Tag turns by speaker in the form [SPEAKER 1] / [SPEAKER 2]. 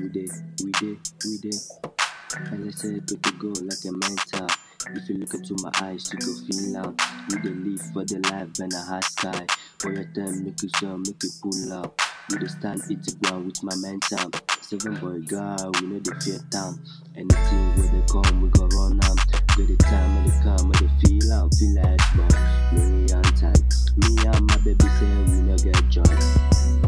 [SPEAKER 1] we did, we did, we did. And I said, put the go like a mentor. If you look into my eyes, you go feel out. We the live for the life and a hot sky. For your time, make it jump, make it pull up. We the stand it the ground with my mentor. Seven boy girl, we know the fear town. Anything where they come, we go run out. Get the time and the come and the feel out, Feel like boy, million time. Me and my baby say we no get joy.